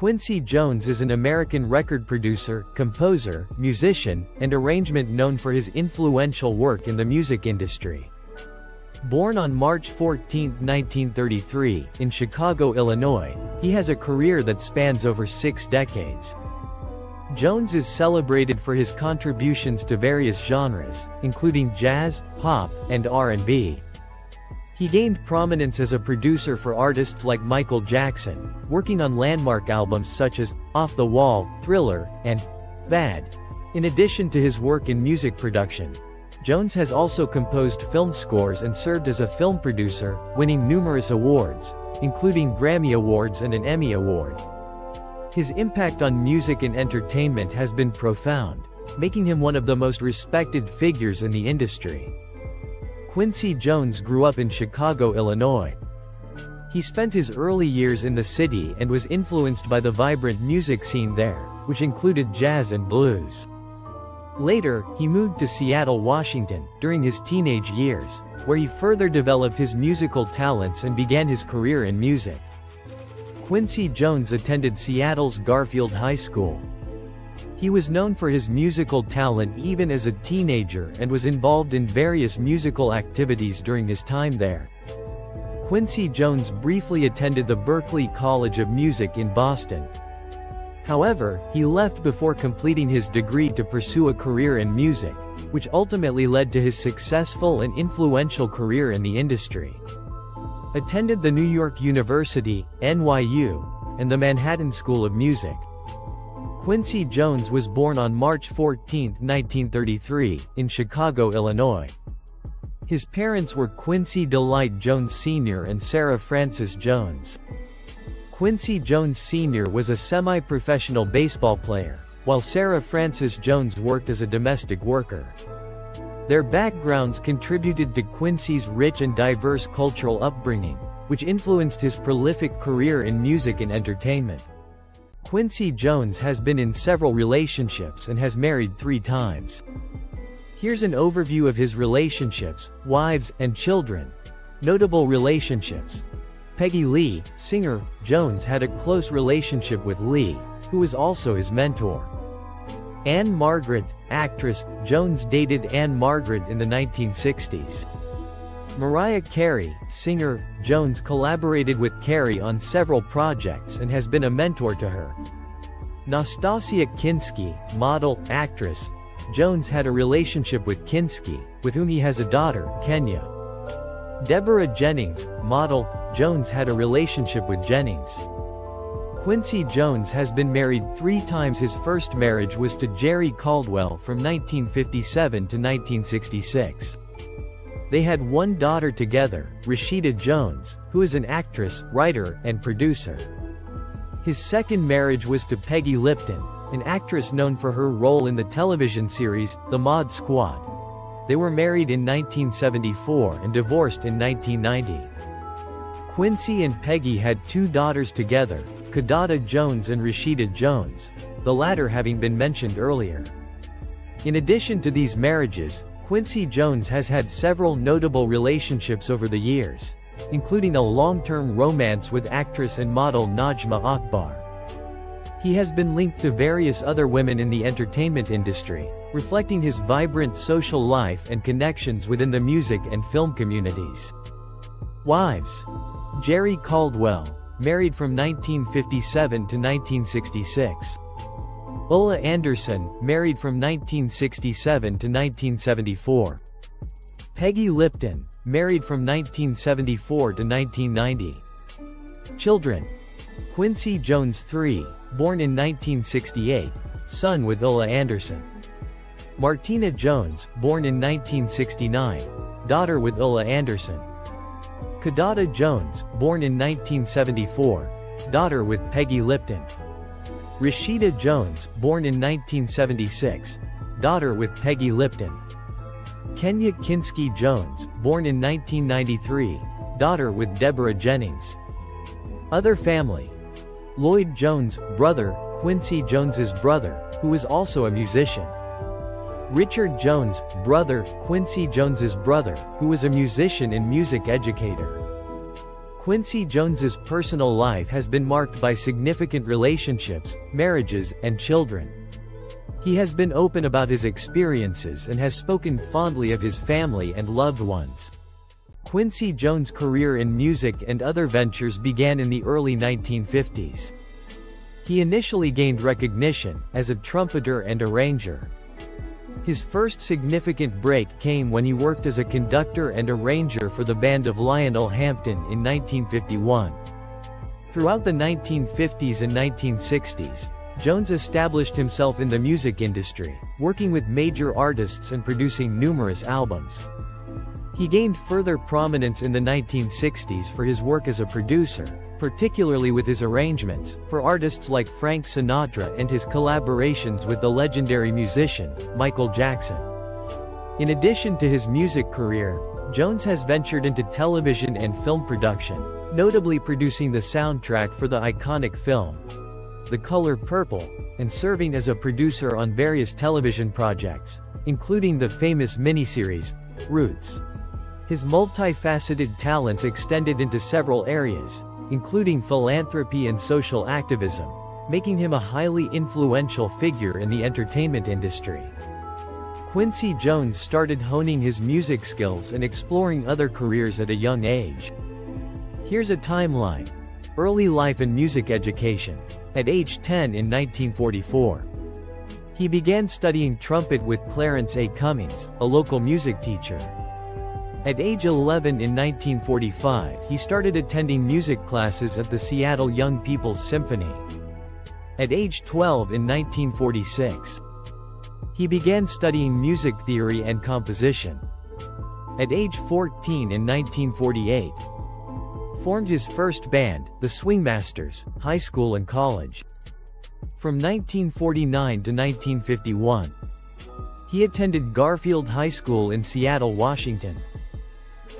Quincy Jones is an American record producer, composer, musician, and arrangement known for his influential work in the music industry. Born on March 14, 1933, in Chicago, Illinois, he has a career that spans over six decades. Jones is celebrated for his contributions to various genres, including jazz, pop, and R&B. He gained prominence as a producer for artists like Michael Jackson, working on landmark albums such as Off the Wall, Thriller, and Bad. In addition to his work in music production, Jones has also composed film scores and served as a film producer, winning numerous awards, including Grammy Awards and an Emmy Award. His impact on music and entertainment has been profound, making him one of the most respected figures in the industry. Quincy Jones grew up in Chicago, Illinois. He spent his early years in the city and was influenced by the vibrant music scene there, which included jazz and blues. Later, he moved to Seattle, Washington, during his teenage years, where he further developed his musical talents and began his career in music. Quincy Jones attended Seattle's Garfield High School, he was known for his musical talent even as a teenager and was involved in various musical activities during his time there. Quincy Jones briefly attended the Berklee College of Music in Boston. However, he left before completing his degree to pursue a career in music, which ultimately led to his successful and influential career in the industry. Attended the New York University, NYU, and the Manhattan School of Music. Quincy Jones was born on March 14, 1933, in Chicago, Illinois. His parents were Quincy Delight Jones Sr. and Sarah Frances Jones. Quincy Jones Sr. was a semi-professional baseball player, while Sarah Frances Jones worked as a domestic worker. Their backgrounds contributed to Quincy's rich and diverse cultural upbringing, which influenced his prolific career in music and entertainment. Quincy Jones has been in several relationships and has married three times. Here's an overview of his relationships, wives, and children. Notable relationships. Peggy Lee, singer, Jones had a close relationship with Lee, who was also his mentor. Ann-Margret, actress, Jones dated Ann-Margret in the 1960s. Mariah Carey, singer, Jones collaborated with Carey on several projects and has been a mentor to her. Nastassja Kinski, model, actress, Jones had a relationship with Kinski, with whom he has a daughter, Kenya. Deborah Jennings, model, Jones had a relationship with Jennings. Quincy Jones has been married three times his first marriage was to Jeri Caldwell from 1957 to 1966. They had one daughter together, Rashida Jones, who is an actress, writer, and producer. His second marriage was to Peggy Lipton, an actress known for her role in the television series, The Mod Squad. They were married in 1974 and divorced in 1990. Quincy and Peggy had two daughters together, Kidada Jones and Rashida Jones, the latter having been mentioned earlier. In addition to these marriages, Quincy Jones has had several notable relationships over the years, including a long-term romance with actress and model Najma Akbar. He has been linked to various other women in the entertainment industry, reflecting his vibrant social life and connections within the music and film communities. Wives. Jeri Caldwell, married from 1957 to 1966. Ulla Andersson, married from 1967 to 1974. Peggy Lipton, married from 1974 to 1990. Children. Quincy Jones III, born in 1968, son with Ulla Andersson. Martina Jones, born in 1969, daughter with Ulla Andersson. Kidada Jones, born in 1974, daughter with Peggy Lipton. Rashida Jones, born in 1976, daughter with Peggy Lipton. Kenya Kinski Jones, born in 1993, daughter with Deborah Jennings. Other family. Lloyd Jones, brother, Quincy Jones's brother, who is also a musician. Richard Jones, brother, Quincy Jones's brother, who was a musician and music educator. Quincy Jones's personal life has been marked by significant relationships, marriages, and children. He has been open about his experiences and has spoken fondly of his family and loved ones. Quincy Jones' career in music and other ventures began in the early 1950s. He initially gained recognition as a trumpeter and arranger. His first significant break came when he worked as a conductor and arranger for the band of Lionel Hampton in 1951. Throughout the 1950s and 1960s, Jones established himself in the music industry, working with major artists and producing numerous albums. He gained further prominence in the 1960s for his work as a producer, particularly with his arrangements, for artists like Frank Sinatra and his collaborations with the legendary musician, Michael Jackson. In addition to his music career, Jones has ventured into television and film production, notably producing the soundtrack for the iconic film, The Color Purple, and serving as a producer on various television projects, including the famous miniseries, Roots. His multifaceted talents extended into several areas, including philanthropy and social activism, making him a highly influential figure in the entertainment industry. Quincy Jones started honing his music skills and exploring other careers at a young age. Here's a timeline. Early life and music education. At age 10 in 1944. He began studying trumpet with Clarence A. Cummings, a local music teacher. At age 11 in 1945 he started attending music classes at the Seattle Young People's Symphony. At age 12 in 1946, he began studying music theory and composition. At age 14 in 1948, formed his first band, the Swingmasters, high school and college. From 1949 to 1951, he attended Garfield High School in Seattle, Washington.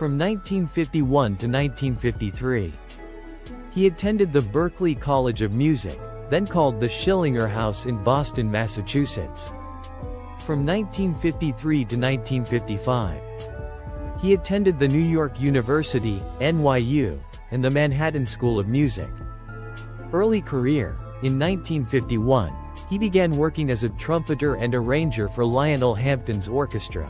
From 1951 to 1953, he attended the Berklee College of Music, then called the Schillinger House in Boston, Massachusetts. From 1953 to 1955, he attended the New York University, NYU, and the Manhattan School of Music. Early career, in 1951, he began working as a trumpeter and arranger for Lionel Hampton's orchestra.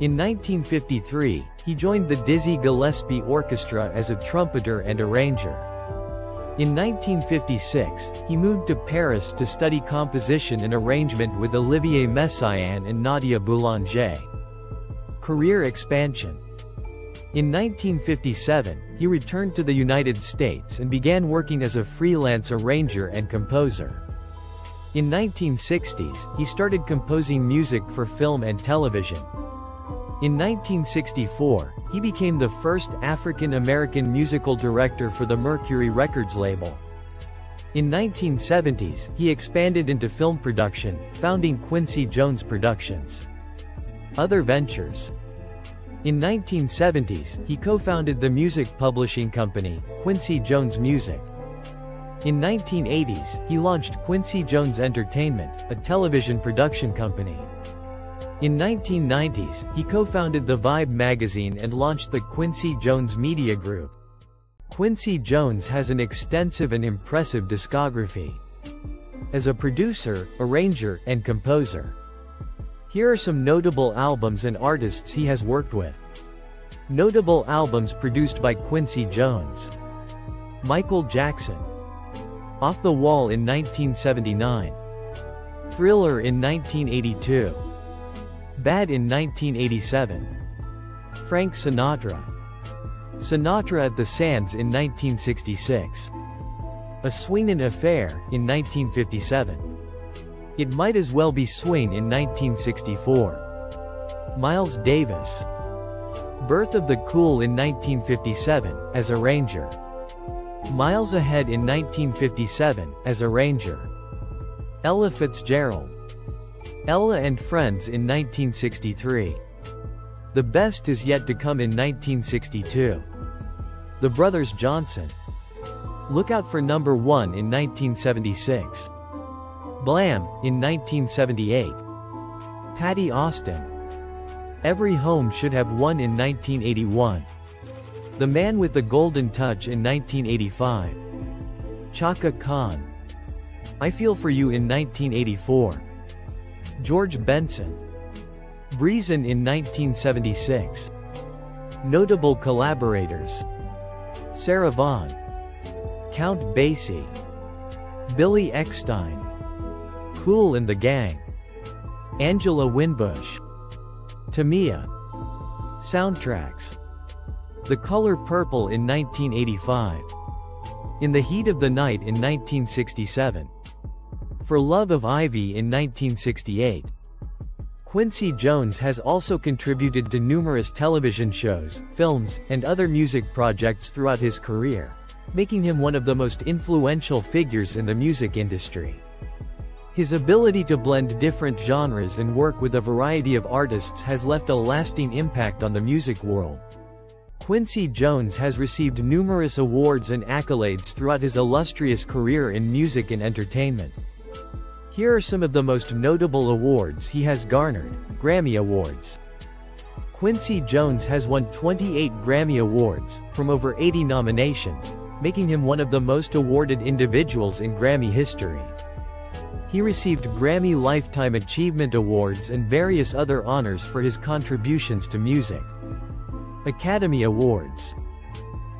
In 1953, he joined the Dizzy Gillespie Orchestra as a trumpeter and arranger. In 1956, he moved to Paris to study composition and arrangement with Olivier Messiaen and Nadia Boulanger. Career expansion In 1957, he returned to the United States and began working as a freelance arranger and composer. In 1960s, he started composing music for film and television, in 1964, he became the first African-American musical director for the Mercury Records label. In 1970s, he expanded into film production, founding Quincy Jones Productions. Other ventures In 1970s, he co-founded the music publishing company, Quincy Jones Music. In 1980s, he launched Quincy Jones Entertainment, a television production company. In 1990s, he co-founded the Vibe magazine and launched the Quincy Jones Media Group. Quincy Jones has an extensive and impressive discography. As a producer, arranger, and composer. Here are some notable albums and artists he has worked with. Notable albums produced by Quincy Jones. Michael Jackson. Off the Wall in 1979. Thriller in 1982. Bad in 1987. Frank Sinatra. Sinatra at the Sands in 1966. A Swingin' Affair, in 1957. It Might As Well Be Swing in 1964. Miles Davis. Birth of the Cool in 1957, as a arranger. Miles Ahead in 1957, as a arranger. Ella Fitzgerald. Ella and Friends in 1963. The Best is Yet to Come in 1962. The Brothers Johnson. Look Out for Number 1 in 1976. Blam, in 1978. Patti Austin. Every Home Should Have One in 1981. The Man with the Golden Touch in 1985. Chaka Khan. I Feel For You in 1984. George Benson. Breezin in 1976. Notable collaborators. Sarah Vaughan. Count Basie. Billy Eckstine. Kool and the Gang. Angela Winbush. Tamia. Soundtracks. The Color Purple in 1985. In the Heat of the Night in 1967. For Love of Ivy in 1968. Quincy Jones has also contributed to numerous television shows, films, and other music projects throughout his career, making him one of the most influential figures in the music industry. His ability to blend different genres and work with a variety of artists has left a lasting impact on the music world. Quincy Jones has received numerous awards and accolades throughout his illustrious career in music and entertainment. Here are some of the most notable awards he has garnered. Grammy Awards. Quincy Jones has won 28 Grammy Awards, from over 80 nominations, making him one of the most awarded individuals in Grammy history. He received Grammy Lifetime Achievement Awards and various other honors for his contributions to music. Academy Awards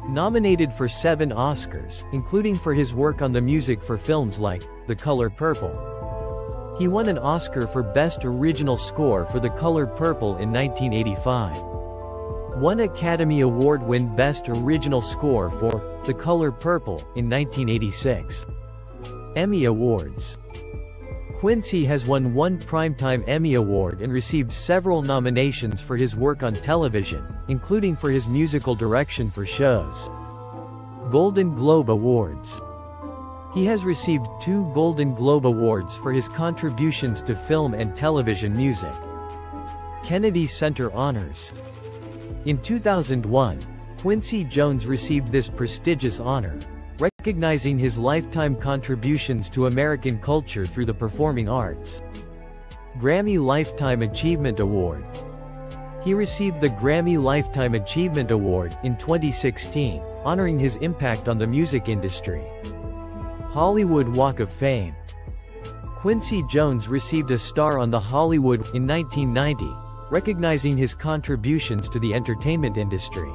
Nominated for seven Oscars, including for his work on the music for films like The Color Purple. He won an Oscar for Best Original Score for The Color Purple in 1985. One Academy Award win Best Original Score for The Color Purple in 1986. Emmy Awards Quincy has won one Primetime Emmy Award and received several nominations for his work on television, including for his musical direction for shows. Golden Globe Awards He has received two Golden Globe Awards for his contributions to film and television music. Kennedy Center Honors In 2001, Quincy Jones received this prestigious honor, recognizing his lifetime contributions to American culture through the performing arts. Grammy Lifetime Achievement Award He received the Grammy Lifetime Achievement Award in 2016, honoring his impact on the music industry. Hollywood Walk of Fame Quincy Jones received a star on the Hollywood in 1990, recognizing his contributions to the entertainment industry.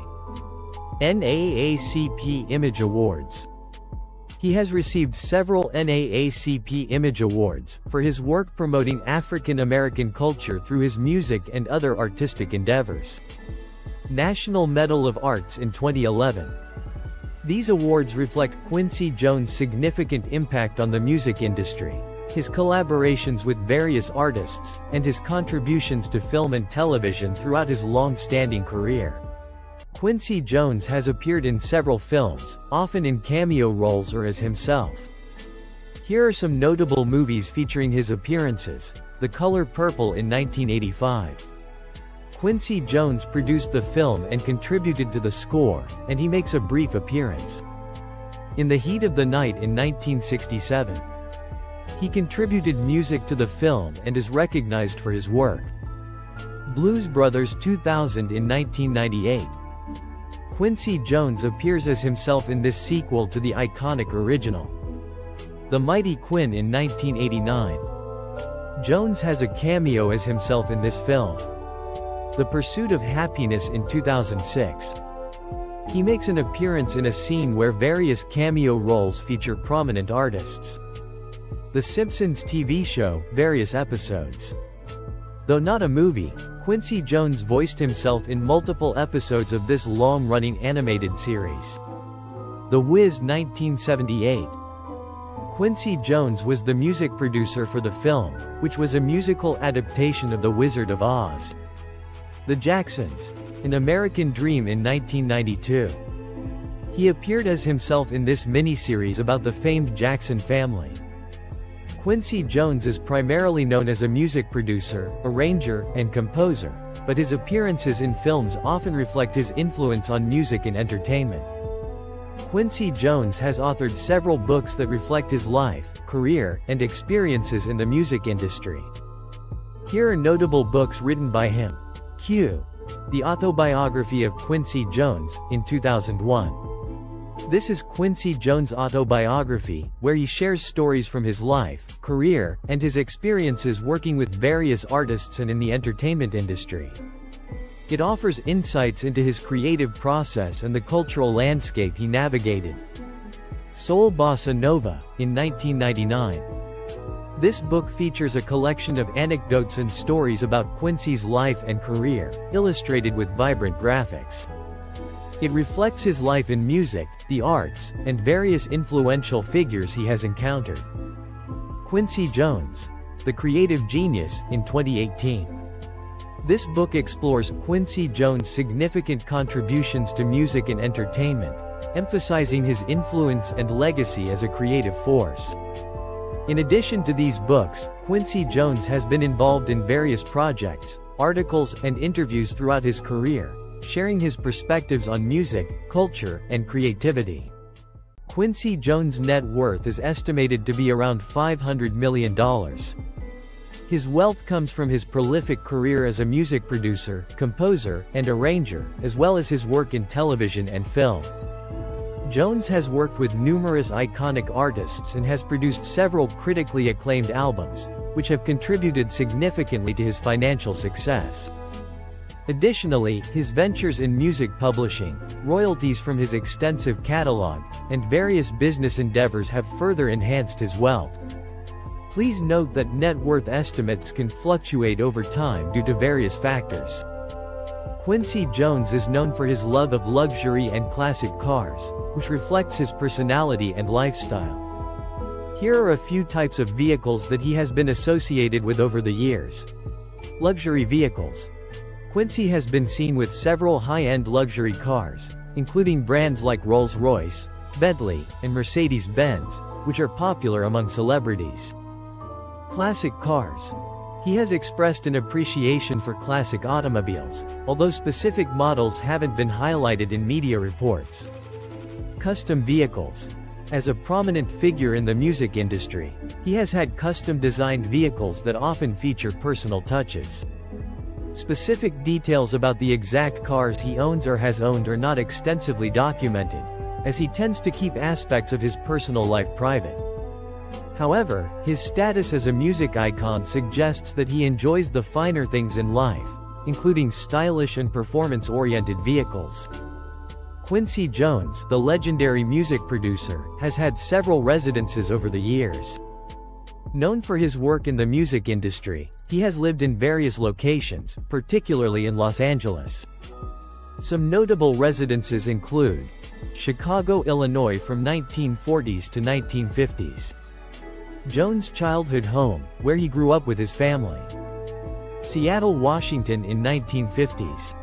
NAACP Image Awards he has received several NAACP Image Awards for his work promoting African American culture through his music and other artistic endeavors. National Medal of Arts in 2011. These awards reflect Quincy Jones' significant impact on the music industry, his collaborations with various artists, and his contributions to film and television throughout his long-standing career. Quincy Jones has appeared in several films, often in cameo roles or as himself. Here are some notable movies featuring his appearances. The Color Purple in 1985. Quincy Jones produced the film and contributed to the score, and he makes a brief appearance. In the Heat of the Night in 1967. He contributed music to the film and is recognized for his work. Blues Brothers 2000 in 1998. Quincy Jones appears as himself in this sequel to the iconic original. The Mighty Quinn in 1989. Jones has a cameo as himself in this film. The Pursuit of Happiness in 2006. He makes an appearance in a scene where various cameo roles feature prominent artists. The Simpsons TV show, various episodes. Though not a movie, Quincy Jones voiced himself in multiple episodes of this long-running animated series. The Wiz 1978 Quincy Jones was the music producer for the film, which was a musical adaptation of The Wizard of Oz. The Jacksons, An American Dream in 1992. He appeared as himself in this miniseries about the famed Jackson family. Quincy Jones is primarily known as a music producer, arranger, and composer, but his appearances in films often reflect his influence on music and entertainment. Quincy Jones has authored several books that reflect his life, career, and experiences in the music industry. Here are notable books written by him. Q. The Autobiography of Quincy Jones, in 2001. This is Quincy Jones' autobiography, where he shares stories from his life, career, and his experiences working with various artists and in the entertainment industry. It offers insights into his creative process and the cultural landscape he navigated. Soul Bossa Nova, in 1999. This book features a collection of anecdotes and stories about Quincy's life and career, illustrated with vibrant graphics. It reflects his life in music, the arts, and various influential figures he has encountered. Quincy Jones, The Creative Genius, in 2018. This book explores Quincy Jones' significant contributions to music and entertainment, emphasizing his influence and legacy as a creative force. In addition to these books, Quincy Jones has been involved in various projects, articles, and interviews throughout his career, sharing his perspectives on music, culture, and creativity. Quincy Jones' net worth is estimated to be around $500 million. His wealth comes from his prolific career as a music producer, composer, and arranger, as well as his work in television and film. Jones has worked with numerous iconic artists and has produced several critically acclaimed albums, which have contributed significantly to his financial success. Additionally, his ventures in music publishing, royalties from his extensive catalog, and various business endeavors have further enhanced his wealth. Please note that net worth estimates can fluctuate over time due to various factors. Quincy Jones is known for his love of luxury and classic cars, which reflects his personality and lifestyle. Here are a few types of vehicles that he has been associated with over the years. Luxury vehicles. Quincy has been seen with several high-end luxury cars, including brands like Rolls-Royce, Bentley, and Mercedes-Benz, which are popular among celebrities. Classic cars. He has expressed an appreciation for classic automobiles, although specific models haven't been highlighted in media reports. Custom vehicles. As a prominent figure in the music industry, he has had custom-designed vehicles that often feature personal touches. Specific details about the exact cars he owns or has owned are not extensively documented, as he tends to keep aspects of his personal life private. However, his status as a music icon suggests that he enjoys the finer things in life, including stylish and performance-oriented vehicles. Quincy Jones, the legendary music producer, has had several residences over the years. Known for his work in the music industry, he has lived in various locations, particularly in Los Angeles. Some notable residences include Chicago, Illinois from 1940s to 1950s. Jones' childhood home, where he grew up with his family. Seattle, Washington in 1950s.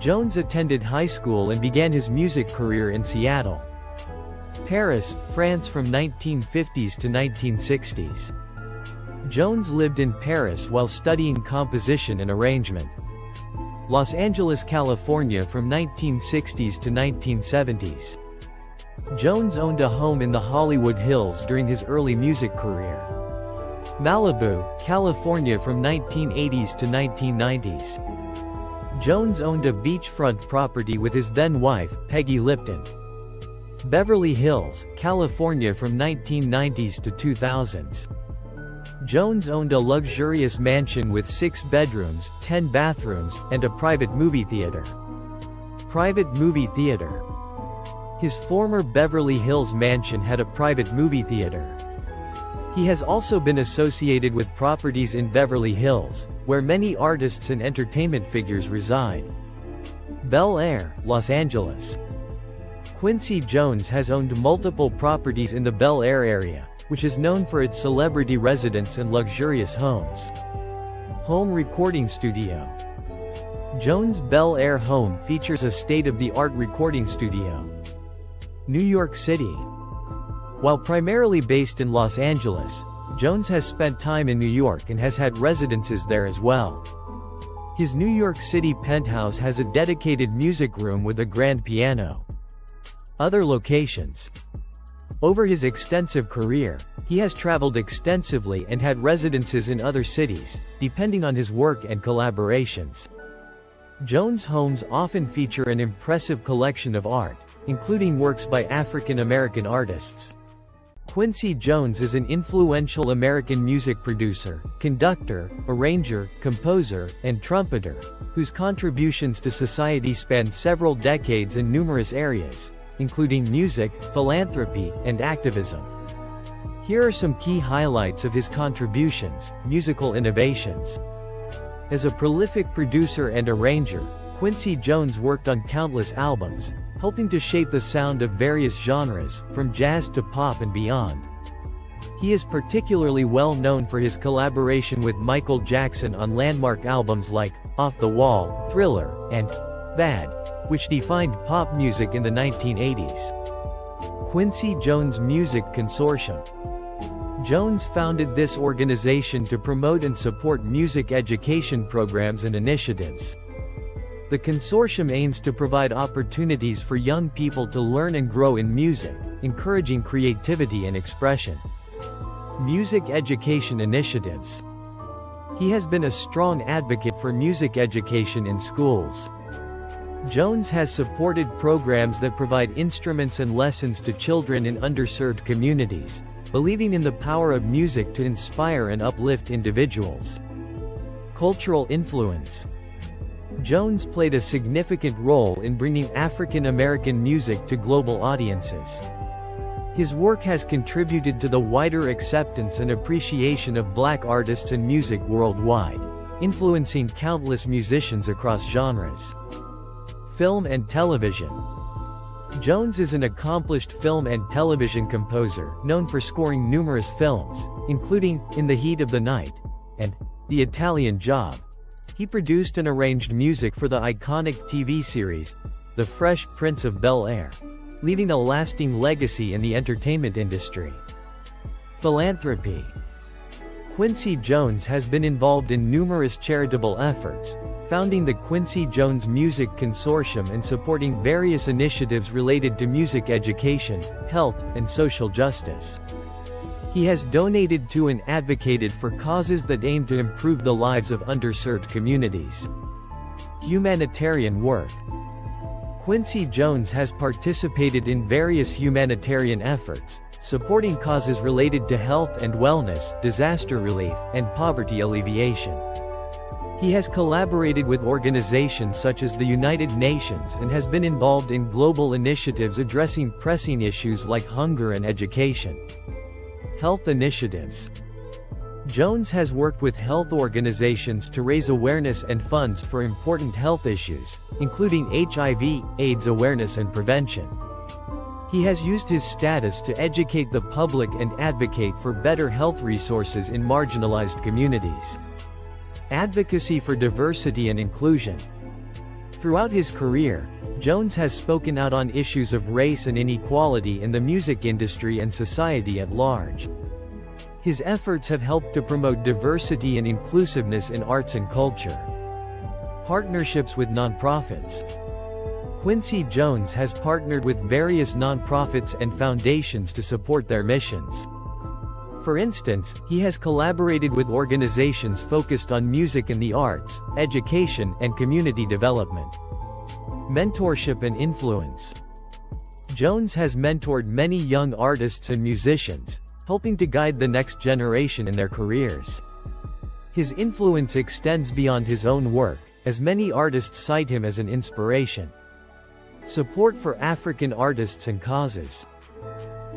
Jones attended high school and began his music career in Seattle. Paris, France from 1950s to 1960s. Jones lived in Paris while studying composition and arrangement. Los Angeles, California from 1960s to 1970s. Jones owned a home in the Hollywood Hills during his early music career. Malibu, California from 1980s to 1990s. Jones owned a beachfront property with his then-wife, Peggy Lipton. Beverly Hills, California from 1990s to 2000s. Jones owned a luxurious mansion with six bedrooms, ten bathrooms, and a private movie theater. Private movie theater. His former Beverly Hills mansion had a private movie theater. He has also been associated with properties in Beverly Hills, where many artists and entertainment figures reside. Bel Air, Los Angeles. Quincy Jones has owned multiple properties in the Bel Air area, which is known for its celebrity residence and luxurious homes. Home Recording Studio Jones' Bel Air home features a state-of-the-art recording studio. New York City While primarily based in Los Angeles, Jones has spent time in New York and has had residences there as well. His New York City penthouse has a dedicated music room with a grand piano. Other locations. Over his extensive career, he has traveled extensively and had residences in other cities, depending on his work and collaborations. Jones' homes often feature an impressive collection of art, including works by African American artists. Quincy Jones is an influential American music producer, conductor, arranger, composer, and trumpeter, whose contributions to society span several decades in numerous areas, including music, philanthropy, and activism. Here are some key highlights of his contributions, musical innovations. As a prolific producer and arranger, Quincy Jones worked on countless albums, helping to shape the sound of various genres, from jazz to pop and beyond. He is particularly well known for his collaboration with Michael Jackson on landmark albums like Off the Wall, Thriller, and Bad, which defined pop music in the 1980s. Quincy Jones Music Consortium Jones founded this organization to promote and support music education programs and initiatives. The consortium aims to provide opportunities for young people to learn and grow in music, encouraging creativity and expression. Music Education Initiatives He has been a strong advocate for music education in schools. Jones has supported programs that provide instruments and lessons to children in underserved communities, believing in the power of music to inspire and uplift individuals. Cultural influence Jones played a significant role in bringing African American music to global audiences. His work has contributed to the wider acceptance and appreciation of black artists and music worldwide, influencing countless musicians across genres. Film and television. Jones is an accomplished film and television composer, known for scoring numerous films, including In the Heat of the Night and The Italian Job. He produced and arranged music for the iconic TV series, The Fresh Prince of Bel-Air, leaving a lasting legacy in the entertainment industry. Philanthropy Quincy Jones has been involved in numerous charitable efforts, founding the Quincy Jones Music Consortium and supporting various initiatives related to music education, health, and social justice. He has donated to and advocated for causes that aim to improve the lives of underserved communities. Humanitarian work Quincy Jones has participated in various humanitarian efforts, supporting causes related to health and wellness, disaster relief, and poverty alleviation. He has collaborated with organizations such as the United Nations and has been involved in global initiatives addressing pressing issues like hunger and education. Health initiatives Jones has worked with health organizations to raise awareness and funds for important health issues, including HIV, AIDS awareness and prevention. He has used his status to educate the public and advocate for better health resources in marginalized communities. Advocacy for diversity and inclusion. Throughout his career, Jones has spoken out on issues of race and inequality in the music industry and society at large. His efforts have helped to promote diversity and inclusiveness in arts and culture. Partnerships with nonprofits. Quincy Jones has partnered with various nonprofits and foundations to support their missions. For instance, he has collaborated with organizations focused on music and the arts, education, and community development. Mentorship and influence. Jones has mentored many young artists and musicians, helping to guide the next generation in their careers. His influence extends beyond his own work, as many artists cite him as an inspiration. Support for African artists and causes.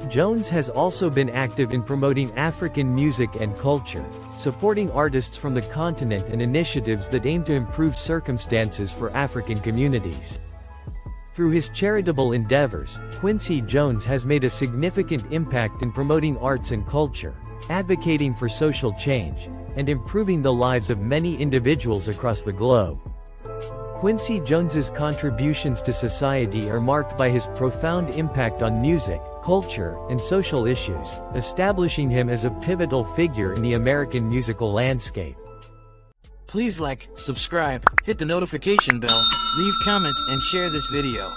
Jones has also been active in promoting African music and culture, supporting artists from the continent and initiatives that aim to improve circumstances for African communities. Through his charitable endeavors, Quincy Jones has made a significant impact in promoting arts and culture, advocating for social change, and improving the lives of many individuals across the globe. Quincy Jones's contributions to society are marked by his profound impact on music, culture, and social issues, establishing him as a pivotal figure in the American musical landscape. Please like, subscribe, hit the notification bell, leave comment, and share this video.